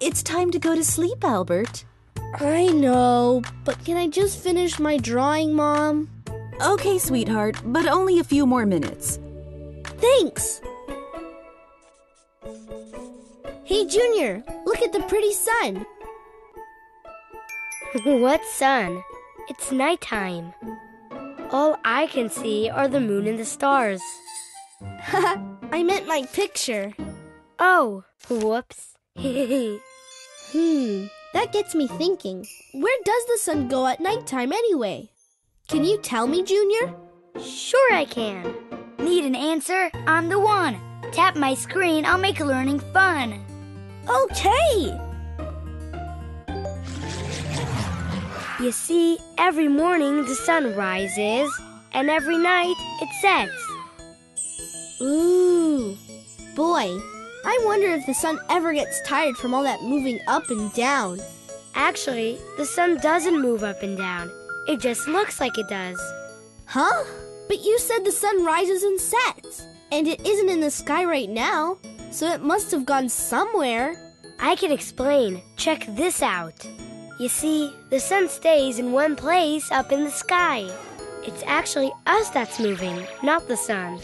It's time to go to sleep, Albert. I know, but can I just finish my drawing, Mom? Okay, sweetheart, but only a few more minutes. Thanks! Hey, Junior, look at the pretty sun. what sun? It's nighttime. All I can see are the moon and the stars. I meant my picture. Oh, whoops. hmm, that gets me thinking. Where does the sun go at nighttime anyway? Can you tell me, Junior? Sure, I can. Need an answer? I'm the one. Tap my screen, I'll make learning fun. Okay! You see, every morning the sun rises, and every night it sets. Ooh, boy, I wonder if the sun ever gets tired from all that moving up and down. Actually, the sun doesn't move up and down. It just looks like it does. Huh? But you said the sun rises and sets, and it isn't in the sky right now, so it must have gone somewhere. I can explain. Check this out. You see, the sun stays in one place up in the sky. It's actually us that's moving, not the sun.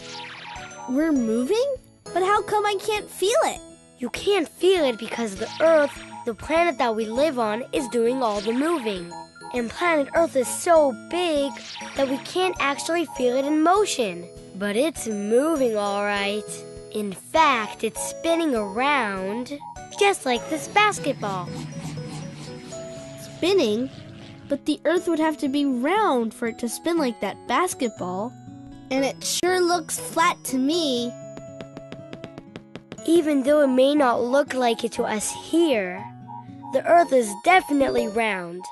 We're moving? But how come I can't feel it? You can't feel it because the Earth, the planet that we live on, is doing all the moving. And planet Earth is so big that we can't actually feel it in motion. But it's moving all right. In fact, it's spinning around just like this basketball spinning, but the Earth would have to be round for it to spin like that basketball. And it sure looks flat to me. Even though it may not look like it to us here, the Earth is definitely round.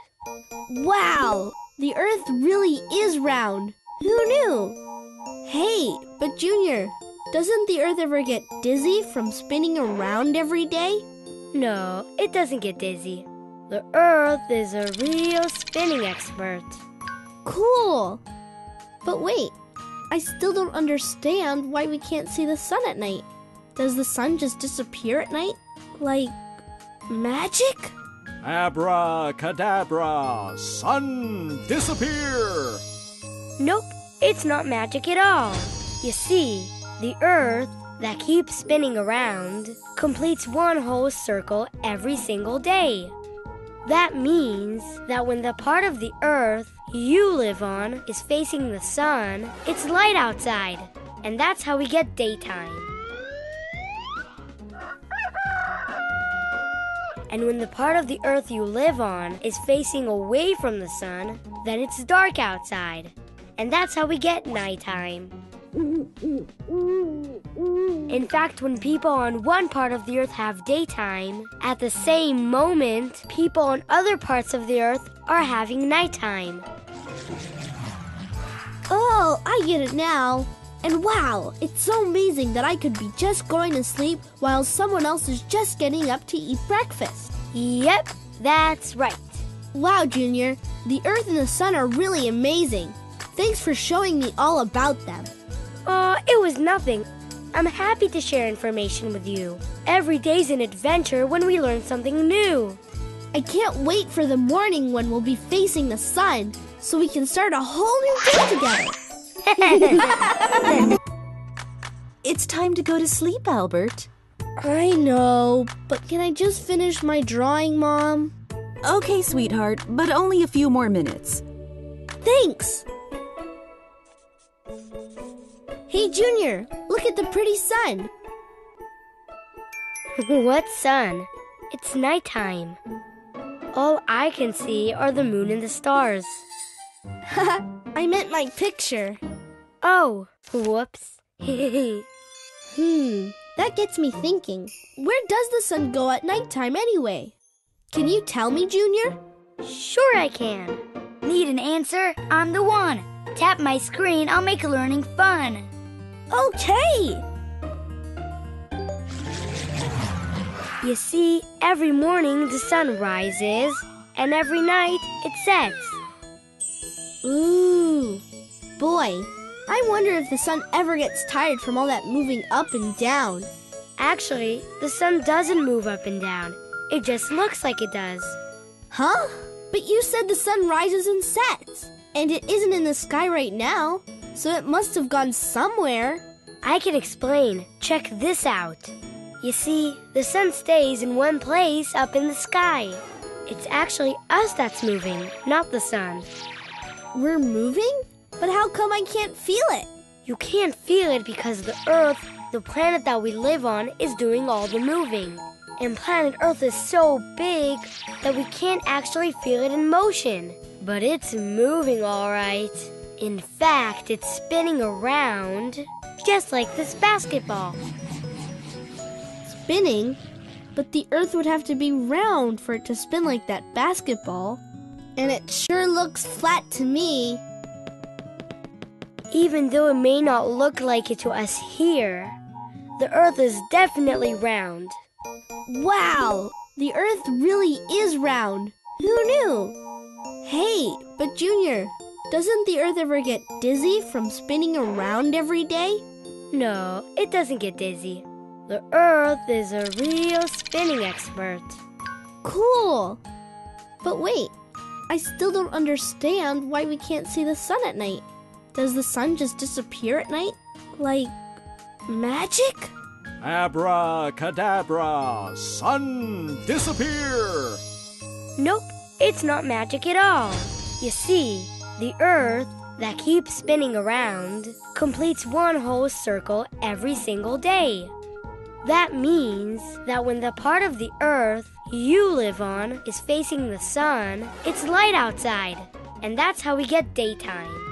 Wow! The Earth really is round. Who knew? Hey, but Junior, doesn't the Earth ever get dizzy from spinning around every day? No, it doesn't get dizzy. The Earth is a real spinning expert. Cool! But wait, I still don't understand why we can't see the sun at night. Does the sun just disappear at night? Like magic? Abracadabra! Sun, disappear! Nope, it's not magic at all. You see, the Earth that keeps spinning around completes one whole circle every single day. That means that when the part of the earth you live on is facing the sun, it's light outside. And that's how we get daytime. And when the part of the earth you live on is facing away from the sun, then it's dark outside. And that's how we get nighttime. In fact, when people on one part of the earth have daytime, at the same moment, people on other parts of the earth are having nighttime. Oh, I get it now. And wow, it's so amazing that I could be just going to sleep while someone else is just getting up to eat breakfast. Yep, that's right. Wow, Junior, the Earth and the Sun are really amazing. Thanks for showing me all about them. Aw, uh, it was nothing. I'm happy to share information with you. Every day's an adventure when we learn something new. I can't wait for the morning when we'll be facing the sun so we can start a whole new day together. it's time to go to sleep, Albert. I know, but can I just finish my drawing, Mom? Okay, sweetheart, but only a few more minutes. Thanks! Hey, Junior, look at the pretty sun. what sun? It's nighttime. All I can see are the moon and the stars. I meant my picture. Oh, whoops. hmm, that gets me thinking. Where does the sun go at nighttime anyway? Can you tell me, Junior? Sure, I can. Need an answer? I'm the one. Tap my screen, I'll make learning fun. Okay! You see, every morning the sun rises, and every night it sets. Ooh, boy, I wonder if the sun ever gets tired from all that moving up and down. Actually, the sun doesn't move up and down. It just looks like it does. Huh? But you said the sun rises and sets, and it isn't in the sky right now, so it must have gone somewhere. I can explain. Check this out. You see, the sun stays in one place up in the sky. It's actually us that's moving, not the sun. We're moving? But how come I can't feel it? You can't feel it because the Earth, the planet that we live on, is doing all the moving. And planet Earth is so big that we can't actually feel it in motion. But it's moving all right. In fact, it's spinning around just like this basketball. Spinning? But the Earth would have to be round for it to spin like that basketball. And it sure looks flat to me. Even though it may not look like it to us here, the Earth is definitely round. Wow! The Earth really is round. Who knew? Hey, but Junior, doesn't the Earth ever get dizzy from spinning around every day? No, it doesn't get dizzy. The Earth is a real spinning expert. Cool! But wait, I still don't understand why we can't see the sun at night. Does the sun just disappear at night? Like magic? Abracadabra, sun disappear! Nope, it's not magic at all. You see, the Earth that keeps spinning around completes one whole circle every single day. That means that when the part of the Earth you live on is facing the sun, it's light outside. And that's how we get daytime.